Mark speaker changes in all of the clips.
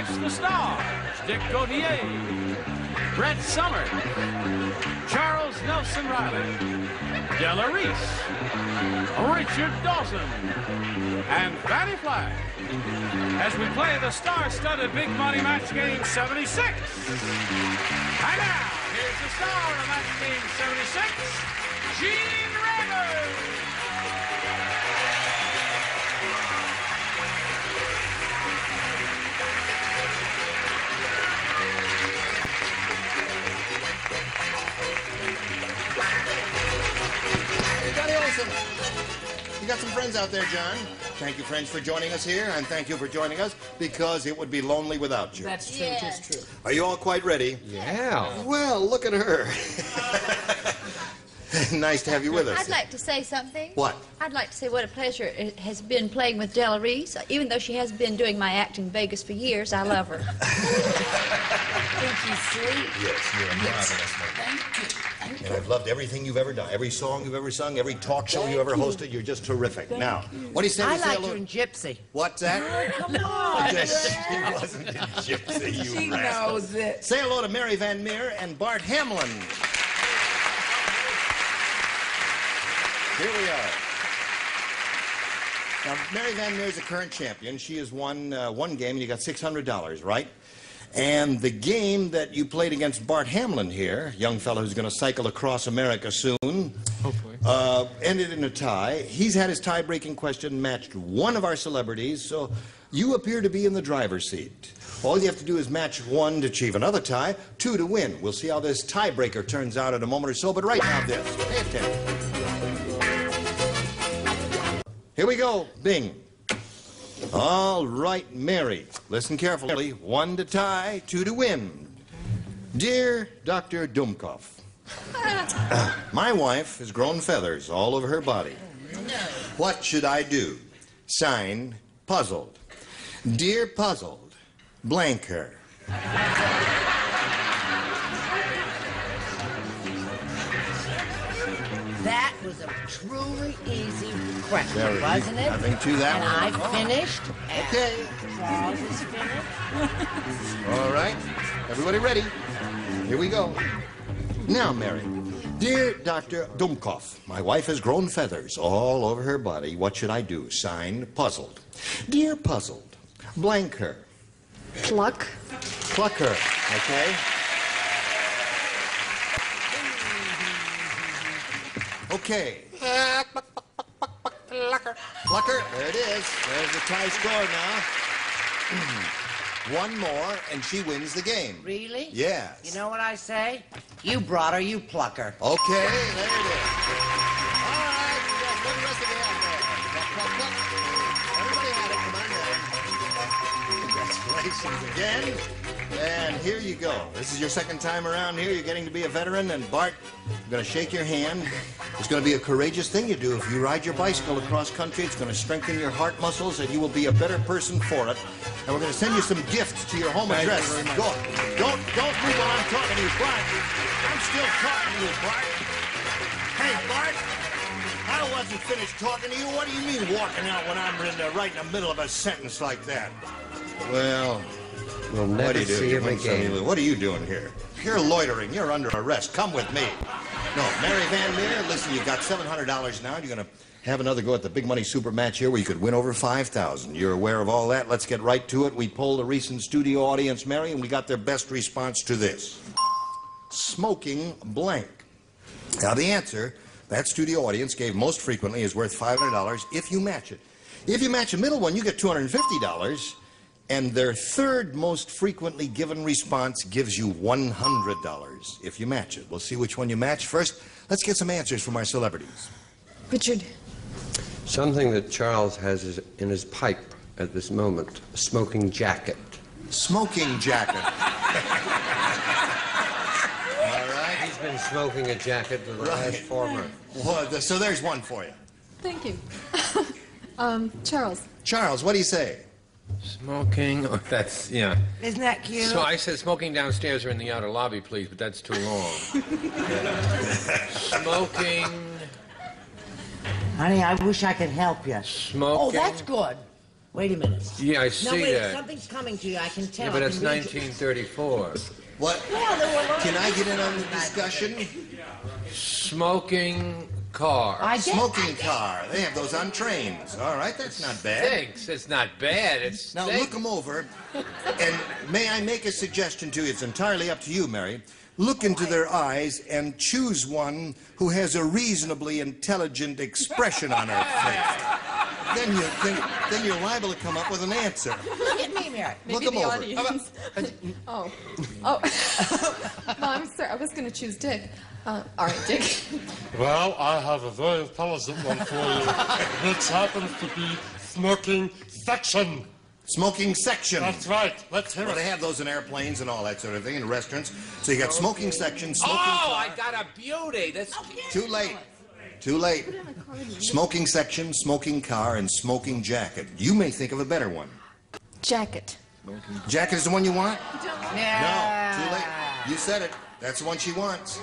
Speaker 1: The Stars, Dick Gautier, Brett Somers, Charles Nelson Reilly, Della Reese, Richard Dawson, and Fannie Flagg as we play the star-studded Big Money Match Game 76. And now, here's the star of Match Game 76, Gene Rayburn.
Speaker 2: Johnny Olson. You got some friends out there, John. Thank you, friends, for joining us here, and thank you for joining us because it would be lonely without you.
Speaker 3: That's true,
Speaker 4: Yes.
Speaker 3: just true.
Speaker 2: Are you all quite ready?
Speaker 5: Yeah.
Speaker 2: Well, look at her. nice to have you with us.
Speaker 4: I'd like to say something.
Speaker 2: What?
Speaker 4: I'd like to say what a pleasure it has been playing with Della Reese. Even though she has been doing my act in Vegas for years, I love her.
Speaker 3: Thank you, sweet.
Speaker 2: Yes, you're a marvelous lady.
Speaker 3: Thank you. Thank you.
Speaker 2: And I've loved everything you've ever done, every song you've ever sung, every talk show you ever hosted. You're just terrific. Now, what do you say?
Speaker 3: I
Speaker 2: to say
Speaker 3: liked
Speaker 2: hello-
Speaker 3: in Gypsy.
Speaker 2: What's that?
Speaker 3: Come on.
Speaker 2: Yes, she wasn't a gypsy, you
Speaker 3: She
Speaker 2: rascal.
Speaker 3: knows it.
Speaker 2: Say hello to Mary Van Meer and Bart Hamlin. Here we are. Now, Mary Van Meer is a current champion. She has won uh, one game, and you got $600, right? And the game that you played against Bart Hamlin here, young fellow who's going to cycle across America soon,
Speaker 5: Hopefully.
Speaker 2: uh, ended in a tie. He's had his tie-breaking question matched one of our celebrities, so you appear to be in the driver's seat. All you have to do is match one to achieve another tie, two to win. We'll see how this tiebreaker turns out in a moment or so, but right now this. Pay attention. Here we go. Bing. All right, Mary. Listen carefully. One to tie, two to win. Dear Dr. Dumkov, my wife has grown feathers all over her body. What should I do? Sign, puzzled. Dear puzzled, blank her.
Speaker 3: Truly easy question,
Speaker 2: Very
Speaker 3: wasn't
Speaker 2: easy.
Speaker 3: it?
Speaker 2: Nothing to that
Speaker 3: and
Speaker 2: one.
Speaker 3: I finished. and
Speaker 2: Okay.
Speaker 3: Charles is finished.
Speaker 2: All right. Everybody ready? Here we go. Now, Mary. Dear Dr. Dumkov, my wife has grown feathers all over her body. What should I do? Sign, puzzled. Dear puzzled, blank her.
Speaker 6: Pluck.
Speaker 2: Pluck her, okay? Okay. Plucker. Plucker. There it is. There's the tie score now. One more, and she wins the game.
Speaker 3: Really?
Speaker 2: Yes.
Speaker 3: You know what I say? You brought her, you plucker.
Speaker 2: Okay, there it is. All right, you guys, what the rest of you have there? Pluck, pluck, pluck. Everybody had it. Come on now. Congratulations again. And here you go. This is your second time around here. You're getting to be a veteran. And Bart, I'm going to shake your hand. It's going to be a courageous thing you do. If you ride your bicycle across country, it's going to strengthen your heart muscles, and you will be a better person for it. And we're going to send you some gifts to your home
Speaker 5: Thank
Speaker 2: address.
Speaker 5: much.
Speaker 2: Go. Don't don't move while I'm talking to you, Bart. I'm still talking to you, Bart. Hey, Bart. I wasn't finished talking to you. What do you mean walking out when I'm in the, right in the middle of a sentence like that? Well,
Speaker 5: We'll
Speaker 2: what
Speaker 5: never
Speaker 2: do you do?
Speaker 5: see
Speaker 2: You
Speaker 5: him
Speaker 2: win some, you
Speaker 5: again.
Speaker 2: What are you doing here? You're loitering. You're under arrest. Come with me. No, Mary Van Meer, listen, you've got $700 now. You're going to have another go at the big money super match here where you could win over 5000 You're aware of all that. Let's get right to it. We polled a recent studio audience, Mary, and we got their best response to this. Smoking blank. Now, the answer that studio audience gave most frequently is worth $500 if you match it. If you match a middle one, you get $250. And their third most frequently given response gives you $100 if you match it. We'll see which one you match. First, let's get some answers from our celebrities.
Speaker 6: Richard.
Speaker 5: Something that Charles has in his pipe at this moment a smoking jacket.
Speaker 2: Smoking jacket. All right.
Speaker 5: He's been smoking a jacket for the
Speaker 2: Right.
Speaker 5: last four months.
Speaker 2: Well, so there's one for you.
Speaker 6: Thank you. um, Charles.
Speaker 2: Charles, what do you say?
Speaker 7: Smoking, oh, that's, yeah.
Speaker 3: Isn't that cute?
Speaker 7: So I said smoking downstairs or in the outer lobby, please, but that's too long. Smoking,
Speaker 3: Honey, I wish I could help you.
Speaker 7: Smoking.
Speaker 3: Oh, that's good. Wait a minute.
Speaker 7: Yeah, I see
Speaker 3: No,
Speaker 7: see
Speaker 3: wait,
Speaker 7: that.
Speaker 3: something's coming to you. I can tell.
Speaker 7: Yeah, but it's
Speaker 3: can read you.
Speaker 7: 1934.
Speaker 2: What?
Speaker 3: Well, there were
Speaker 2: Can I get in on the
Speaker 3: things back
Speaker 2: discussion?
Speaker 7: Smoking car.
Speaker 3: I get
Speaker 2: Smoking car. They have those on trains. All right, that's not bad.
Speaker 7: Thanks. It's not bad. It's
Speaker 2: Now
Speaker 7: stinks.
Speaker 2: look them over, and may I make a suggestion to you? It's entirely up to you, Mary. Look into their eyes and choose one who has a reasonably intelligent expression on her face. Then you think, then you're liable to come up with an answer.
Speaker 3: Look at me, Mary.
Speaker 2: Look them over.
Speaker 6: audience. Uh, oh. Oh. no, I'm sorry. I was going to choose Dick. Uh, all right, Dick.
Speaker 8: Well, I have a very intelligent one for you, which happens to be smoking section.
Speaker 2: Smoking section.
Speaker 8: That's right. Let's hear
Speaker 2: Well, they have those in airplanes and all that sort of thing in restaurants. So you got smoking section, smoking
Speaker 7: Oh,
Speaker 2: car.
Speaker 7: I got a beauty. That's
Speaker 2: Too late. Too late. Smoking section, smoking car, and smoking jacket. You may think of a better one.
Speaker 6: Jacket.
Speaker 2: Jacket is the one you want?
Speaker 3: Yeah.
Speaker 2: No, too late. You said it. That's the one she wants.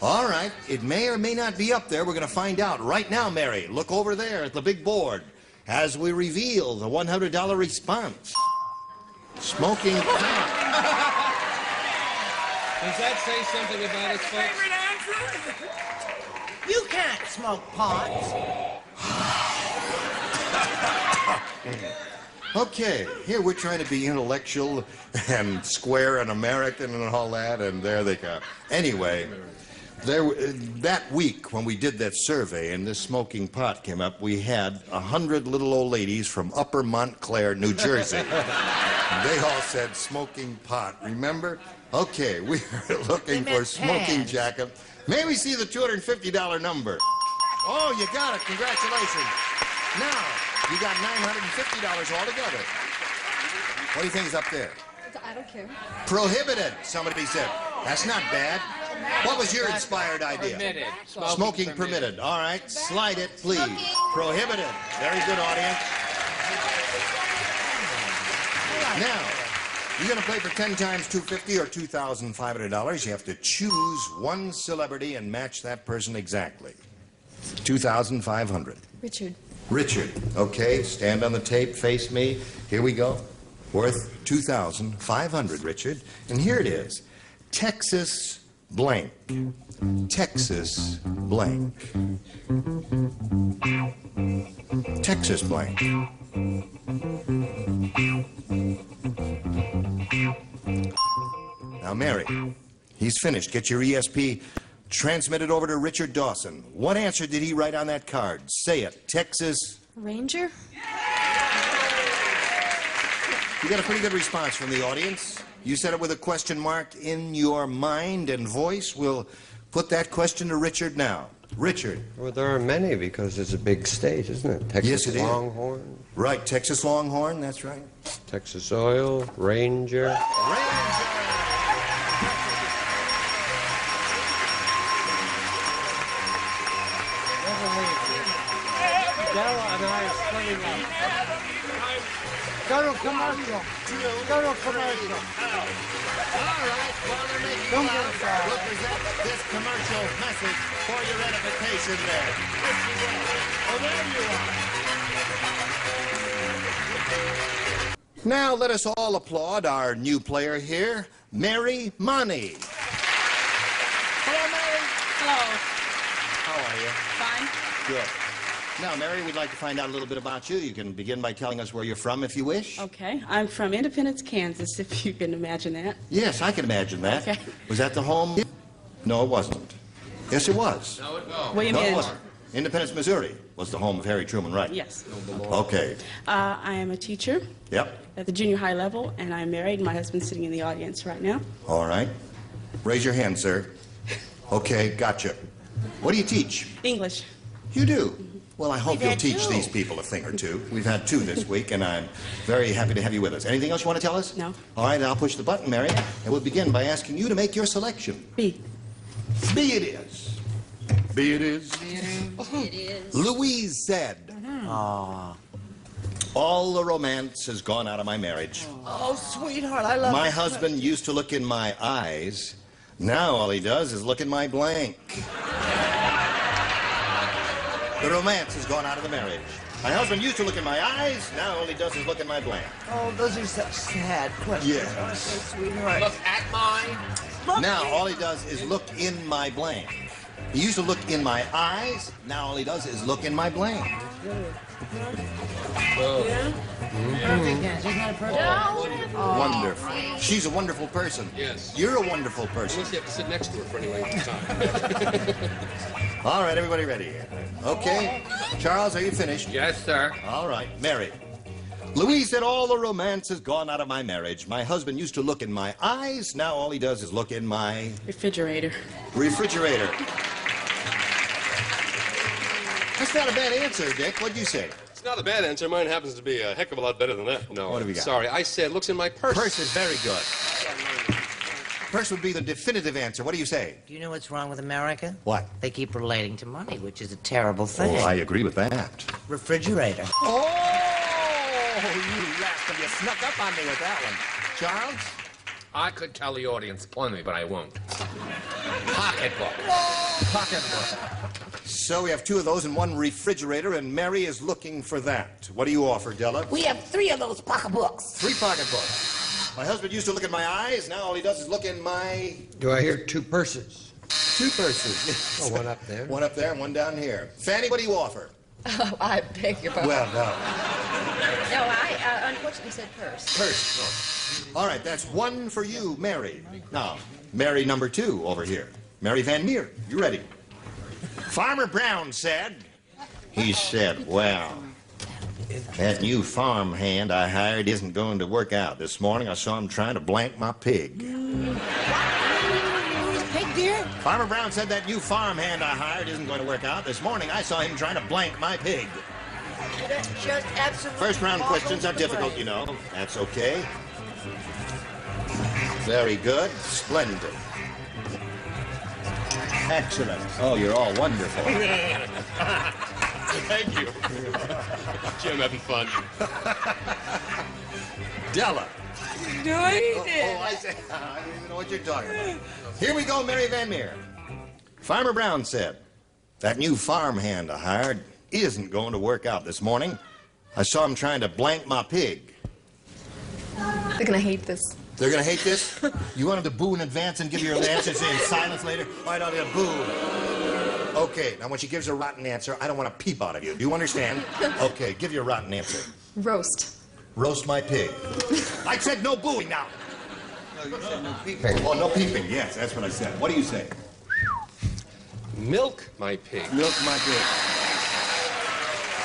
Speaker 2: All right. It may or may not be up there. We're going to find out right now, Mary. Look over there at the big board as we reveal the $100 response. Smoking car.
Speaker 7: Does that say something about us, folks?
Speaker 3: You can't smoke pot.
Speaker 2: Okay, here we're trying to be intellectual and square and American and all that, and there they come. Anyway, there that week when we did that survey and this smoking pot came up, we had a hundred little old ladies from Upper Montclair, New Jersey. they all said smoking pot. Remember? Okay, we are looking for smoking jacket. May we see the $250 number? Oh, you got it. Congratulations. Now, you got $950 altogether. What do you think is up there?
Speaker 6: I don't care.
Speaker 2: Prohibited, somebody said. That's not bad. What was your inspired idea?
Speaker 7: Permitted.
Speaker 2: Smoking permitted. All right, slide it, please. Prohibited. Very good, audience. Now, you're going to play for 10 times 250 or $2,500. You have to choose one celebrity and match that person exactly. 2,500.
Speaker 6: Richard.
Speaker 2: Richard, okay, stand on the tape, face me. Here we go. Worth 2,500, Richard. And here it is. Texas blank. Texas blank. Texas blank. Now, Mary, he's finished. Get your ESP transmitted over to Richard Dawson. What answer did he write on that card? Say it. Texas.
Speaker 6: Ranger?
Speaker 2: You got a pretty good response from the audience. You said it with a question mark in your mind and voice. We'll put that question to Richard now. Richard.
Speaker 5: Well, there are many because it's a big state, isn't it? Texas
Speaker 2: Yes, it is.
Speaker 5: Longhorn,
Speaker 2: Right, Texas Longhorn, that's right.
Speaker 5: Texas Oil, Ranger.
Speaker 8: Dara Go to commercial. Go to commercial.
Speaker 2: All right, well, they're making
Speaker 8: Don't
Speaker 2: loud. We'll present this commercial message for your edification there. Yes, you will. Oh, there you are. Now, let us all applaud our new player here, Mary Money. Hello, Mary.
Speaker 9: Hello.
Speaker 2: How are you?
Speaker 9: Fine.
Speaker 2: Good. Now, Mary, we'd like to find out a little bit about you. You can begin by telling us where you're from, if you wish.
Speaker 9: Okay. I'm from Independence, Kansas, if you can imagine that.
Speaker 2: Yes, I can imagine that.
Speaker 9: Okay.
Speaker 2: Was that the home? No, it wasn't. Yes, it was.
Speaker 7: No, it no.
Speaker 9: William
Speaker 2: No, it
Speaker 9: N.
Speaker 2: wasn't. Independence, Missouri was the home of Harry Truman, right?
Speaker 9: Yes.
Speaker 2: Okay.
Speaker 9: Uh, I am a teacher
Speaker 2: Yep.
Speaker 9: at the junior high level, and I'm married. My husband's sitting in the audience right now.
Speaker 2: All right. Raise your hand, sir. Okay, gotcha. What do you teach?
Speaker 9: English.
Speaker 2: You do. Well, I hope
Speaker 3: We've
Speaker 2: you'll teach
Speaker 3: two.
Speaker 2: these people a thing or two. We've had two this week, and I'm very happy to have you with us. Anything else you want to tell us?
Speaker 9: No.
Speaker 2: All right, I'll push the button, Mary, and we'll begin by asking you to make your selection.
Speaker 9: B.
Speaker 2: B it is. B it is. Uh-huh.
Speaker 4: It is.
Speaker 2: Louise said, mm-hmm. All the romance has gone out of my marriage.
Speaker 3: Oh, oh sweetheart, I love
Speaker 2: My
Speaker 3: it.
Speaker 2: husband used to look in my eyes. Now all he does is look in my blank. The romance has gone out of the marriage. My husband used to look in my eyes. Now all he does is look in my blank.
Speaker 3: Oh, those are such sad questions.
Speaker 2: Yes.
Speaker 3: Oh, so sweetheart.
Speaker 7: Look at mine.
Speaker 2: Look Now all he does is look in my blank. He used to look in my eyes. Now all he does is look in my blank. Wonderful. She's a wonderful person.
Speaker 7: Yes.
Speaker 2: You're a wonderful person.
Speaker 7: Unless you have to sit next to her for any length of time.
Speaker 2: All right, everybody ready? Okay. Charles, are you finished?
Speaker 7: yes, sir.
Speaker 2: All right, Mary. Louise said all the romance has gone out of my marriage. My husband used to look in my eyes. Now all he does is look in my
Speaker 9: Refrigerator.
Speaker 2: refrigerator. That's not a bad answer, Dick. What'd you say?
Speaker 10: It's not a bad answer. Mine happens to be a heck of a lot better than that.
Speaker 7: No.
Speaker 2: What have we got?
Speaker 7: Sorry, I said looks in my purse.
Speaker 2: Purse is very good. Purse would be the definitive answer. What do you say?
Speaker 3: Do you know what's wrong with America?
Speaker 2: What?
Speaker 3: They keep relating to money, which is a terrible thing.
Speaker 2: Oh, I agree with that.
Speaker 3: Refrigerator.
Speaker 2: Oh, you rascal. You snuck up on me with that one. Charles?
Speaker 7: I could tell the audience plenty, but I won't. Pocketbook.
Speaker 2: Pocketbook. So we have two of those and one refrigerator, and Mary is looking for that. What do you offer, Della?
Speaker 3: We have three of those pocketbooks.
Speaker 2: Three pocketbooks. My husband used to look in my eyes. Now all he does is look in my
Speaker 5: Do I hear two purses?
Speaker 2: two purses.
Speaker 5: Oh, one up there.
Speaker 2: one up there and one down here. Fannie, what do you offer?
Speaker 4: Oh, I beg your pardon.
Speaker 2: Well, no.
Speaker 4: no, I uh, unfortunately said purse.
Speaker 2: Purse. All right, that's one for you, Mary. Now, Mary number two over here. Mary Van Meer, you ready? Farmer Brown said, he said, well, that new farm hand I hired isn't going to work out. This morning I saw him trying to blank my pig.
Speaker 3: Pig dear?
Speaker 2: Farmer Brown said that new farm hand I hired isn't going to work out. This morning I saw him trying to blank my pig.
Speaker 3: Just absolutely.
Speaker 2: First round questions are difficult, you know. That's okay. Very good. Splendid. Excellent. Oh, you're all wonderful.
Speaker 10: Thank you. Jim, having fun.
Speaker 2: Della.
Speaker 3: No, he
Speaker 2: Oh, oh, I, say, I don't even know what you're talking about. Here we go, Mary Van Meer. Farmer Brown said, that new farm hand I hired isn't going to work out this morning. I saw him trying to blank my pig.
Speaker 6: They're gonna hate this.
Speaker 2: They're gonna hate this? You want them to boo in advance and give your answers in silence later? Why don't you boo? Okay, now when she gives a rotten answer, I don't want a peep out of you. Do you understand? Okay, give your rotten answer.
Speaker 6: Roast.
Speaker 2: Roast my pig. I said no booing now.
Speaker 5: No, you said no peeping.
Speaker 2: Oh, no peeping. Yes, that's what I said. What do you say?
Speaker 7: Milk my pig.
Speaker 2: Milk my pig.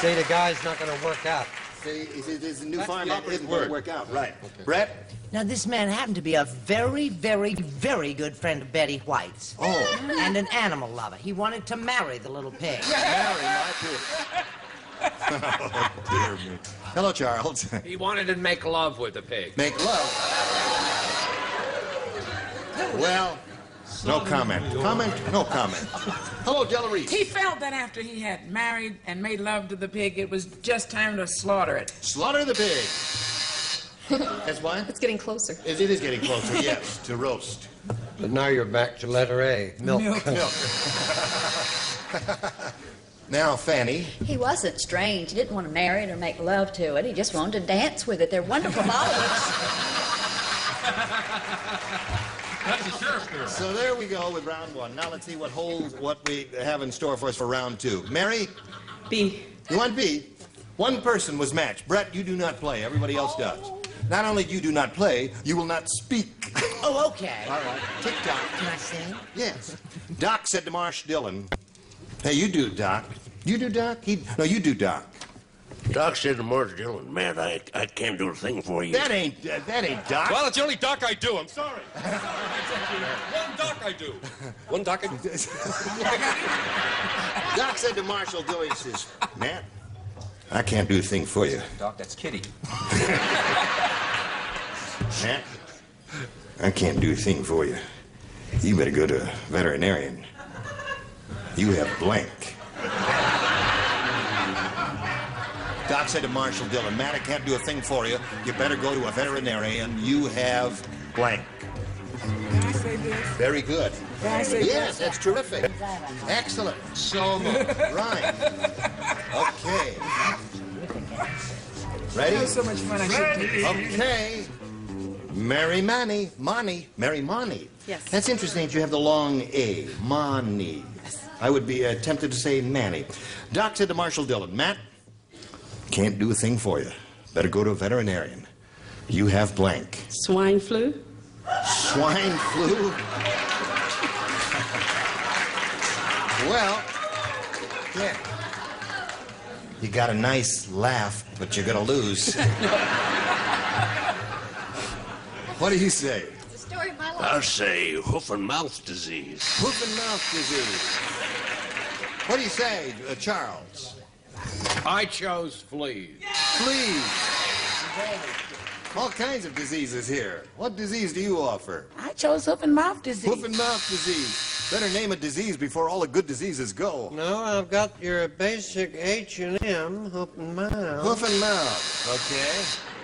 Speaker 5: Say the guy's not going to work out.
Speaker 2: Say, is it is a new
Speaker 7: That's
Speaker 2: farm
Speaker 7: the
Speaker 2: that isn't going to work out? Right. Brett?
Speaker 3: Now, this man happened to be a very, very, very good friend of Betty White's.
Speaker 2: Oh,
Speaker 3: And an animal lover. He wanted to marry the little pig.
Speaker 2: marry my pig. oh, dear me. Hello, Charles.
Speaker 7: He wanted to make love with the pig.
Speaker 2: Make love. Well, no comment. Comment? No comment. Hello, Della Reese.
Speaker 11: He felt that after he had married and made love to the pig, it was just time to slaughter it.
Speaker 2: Slaughter the pig. That's why?
Speaker 6: It's getting closer.
Speaker 2: It it is getting closer, yes, to roast.
Speaker 5: But now you're back to letter A, milk.
Speaker 2: Milk. milk. now, Fannie,
Speaker 4: He wasn't strange. He didn't want to marry it or make love to it. He just wanted to dance with it. They're wonderful followers.
Speaker 10: That's the
Speaker 2: so there we go with round one. Now let's see what holds, what we have in store for us for round two. Mary,
Speaker 9: B.
Speaker 2: you want B? One person was matched. Brett, you do not play. Everybody else does. Not only do you do not play, you will not speak.
Speaker 3: Oh, okay.
Speaker 2: All right. Tick tock.
Speaker 3: Can I sing?
Speaker 2: Yes. Doc said to Marsh Dillon, "Hey, you do Doc. You do Doc. He no, you do Doc.
Speaker 12: Doc said to Marge Dillon, man, I, I can't do a thing for you.
Speaker 2: That ain't uh, that ain't Doc.
Speaker 10: Well, it's the only doc I do. I'm sorry. One doc I do. One doc I do.
Speaker 2: Doc said to Marshall Dillon, he says, Matt, I can't do a thing for you.
Speaker 7: Doc, that's Kitty.
Speaker 2: Matt, I can't do a thing for you. You better go to a veterinarian. You have blank. Doc said to Marshall Dillon, Matt, I can't do a thing for you. You better go to a veterinarian. You have blank.
Speaker 11: Can I say this?
Speaker 2: Very good.
Speaker 11: Can I say
Speaker 2: Yes, that's terrific. Excellent.
Speaker 7: So moved.
Speaker 2: Right. Okay. Ready?
Speaker 11: That was so much fun. I should do this.
Speaker 2: Okay. Mary Manny. Money. Mary Money.
Speaker 9: Yes.
Speaker 2: That's interesting that you have the long A. Money. I would be uh, tempted to say Manny. Doc said to Marshall Dillon, Matt, can't do a thing for you. Better go to a veterinarian. You have blank.
Speaker 9: Swine flu?
Speaker 2: Swine flu? well, yeah. You got a nice laugh, but you're going to lose. what do you say?
Speaker 4: It's the story of my life.
Speaker 12: I'll say hoof and mouth disease.
Speaker 2: Hoof and mouth disease. What do you say, uh, Charles?
Speaker 7: I chose fleas.
Speaker 2: Fleas. All kinds of diseases here. What disease do you offer?
Speaker 11: I chose hoof and mouth disease.
Speaker 2: Hoof and mouth disease. Better name a disease before all the good diseases go.
Speaker 5: No, I've got your basic H and M, hoof and mouth.
Speaker 2: Hoof and mouth. Okay.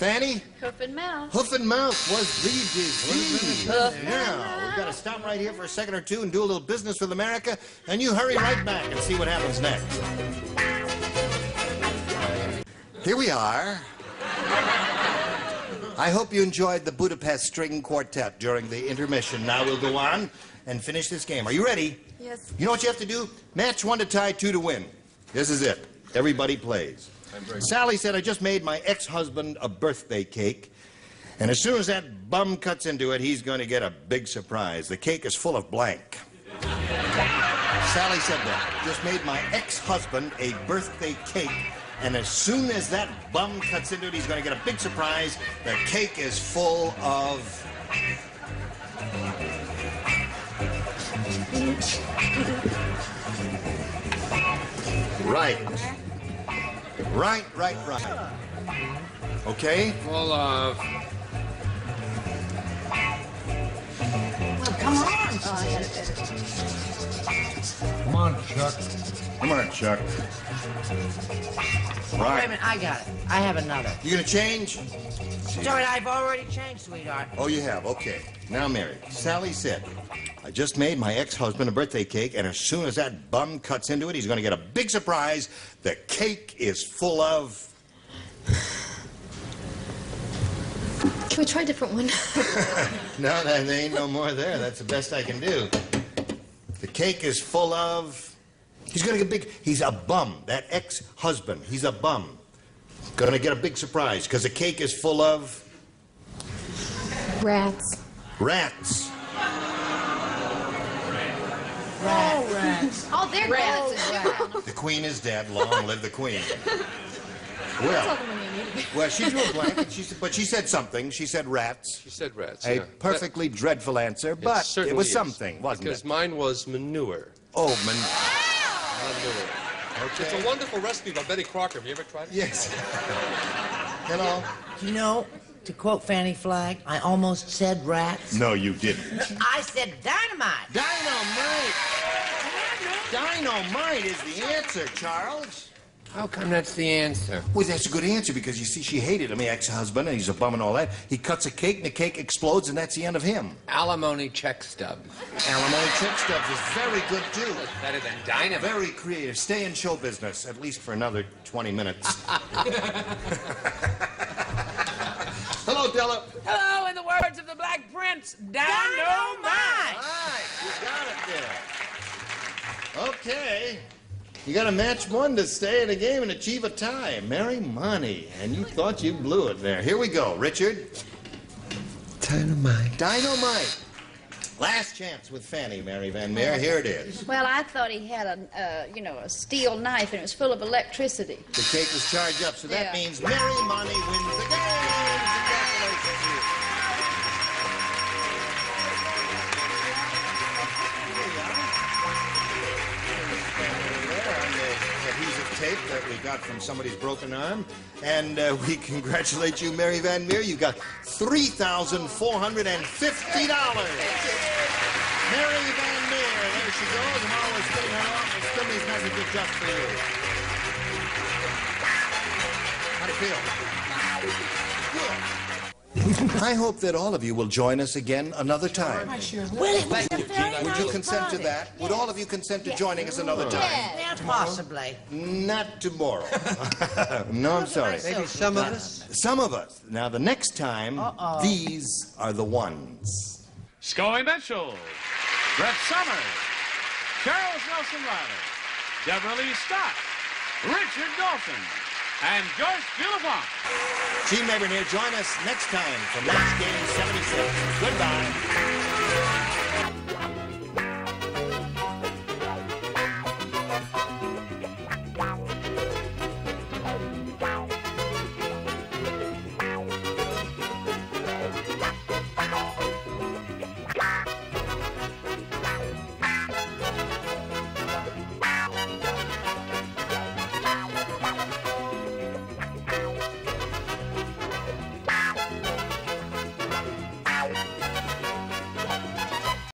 Speaker 2: Fannie?
Speaker 4: Hoof and mouth.
Speaker 2: Hoof and mouth was the disease.
Speaker 4: Hoof
Speaker 2: Now, we've got to stop right here for a second or two and do a little business with America, and you hurry right back and see what happens next. Here we are. I hope you enjoyed the Budapest String Quartet during the intermission. Now we'll go on and finish this game. Are you ready?
Speaker 6: Yes.
Speaker 2: You know what you have to do? Match one to tie, two to win. This is it. Everybody plays. Sally said, I just made my ex husband a birthday cake. And as soon as that bum cuts into it, he's going to get a big surprise. The cake is full of blank. Sally said that. Just made my ex husband a birthday cake. And as soon as that bum cuts into it, he's going to get a big surprise. The cake is full of. Right. Right, right, right. Okay?
Speaker 7: Full of.
Speaker 3: Come on.
Speaker 8: Come on, Chuck.
Speaker 2: Come on, Chuck. Right.
Speaker 3: Wait a minute, I got it. I have another.
Speaker 2: You gonna change?
Speaker 3: Sorry, I've already changed, sweetheart.
Speaker 2: Oh, you have? Okay. Now, Mary, Sally said, I just made my ex-husband a birthday cake, and as soon as that bum cuts into it, he's gonna get a big surprise. The cake is full of...
Speaker 6: Can we try a different one?
Speaker 2: No, there there ain't no more there. That's the best I can do. The cake is full of... He's gonna get big... He's a bum. That ex-husband, he's a bum. Gonna get a big surprise, because the cake is full of...
Speaker 6: Rats.
Speaker 2: Rats.
Speaker 6: Oh, they're rats.
Speaker 2: The queen is dead. Long live the queen. Well,
Speaker 6: them when you need me.
Speaker 2: well, she drew a blank, she, but she said something. She said rats.
Speaker 5: She said rats.
Speaker 2: A
Speaker 5: yeah.
Speaker 2: perfectly dreadful answer, but it
Speaker 5: certainly
Speaker 2: was
Speaker 5: is,
Speaker 2: something, wasn't
Speaker 5: Because
Speaker 2: it?
Speaker 5: Because mine was manure.
Speaker 2: Oh, man.
Speaker 5: Manure.
Speaker 10: It's a wonderful recipe by Betty Crocker. Have you ever tried it?
Speaker 2: Yes. Hello?
Speaker 3: You know, to quote Fannie Flagg, I almost said rats.
Speaker 2: No, you didn't.
Speaker 3: I said dynamite.
Speaker 2: Dynamite. Dynamite is the answer, Charles.
Speaker 5: How come that's the answer?
Speaker 2: Well, that's a good answer because you see, she hated him, the ex-husband, and he's a bum and all that. He cuts a cake, and the cake explodes, and that's the end of him.
Speaker 7: Alimony check stub.
Speaker 2: Alimony check stubs is very good too.
Speaker 7: Better than dynamite.
Speaker 2: Very creative. Stay in show business, at least for another 20 minutes. Hello, Della.
Speaker 11: Hello, in the words of the Black Prince, dynamite.
Speaker 2: Right, you got it there. Okay. You got to match one to stay in the game and achieve a tie. Mary money. And you thought you blew it there. Here we go. Richard.
Speaker 5: Dynamite.
Speaker 2: Dynamite. Last chance with Fannie, Mary Van Meer. Here it is.
Speaker 4: Well, I thought he had a, uh, you know, a steel knife and it was full of electricity.
Speaker 2: The cake was charged up, so that
Speaker 4: Yeah.
Speaker 2: means Mary Money wins the game. Got from somebody's broken arm. And uh, we congratulate you, Mary Van Meer. You got $3,450. Mary Van Meer, there she goes. I'm always spinning her off with Stimmy's messages just for you. How'd it feel? Good. I hope that all of you will join us again another time.
Speaker 11: Sure will.
Speaker 3: Well, it was a very
Speaker 2: Would you
Speaker 3: nice
Speaker 2: consent to
Speaker 3: party.
Speaker 2: that? Would all of you consent to joining us another time?
Speaker 3: Yeah, possibly.
Speaker 2: Not tomorrow. no, I'm sorry.
Speaker 5: Maybe some of us.
Speaker 2: Some of us. Now, the next time,
Speaker 3: Uh-oh.
Speaker 2: these are the ones.
Speaker 1: Scoey Mitchell, Brett Somers, Charles Nelson Reilly, Deborah Lee Scott, Richard Dawson, and Joyce Bulifant.
Speaker 2: Gene Rayburn here. Join us next time for Match Game 76. Goodbye.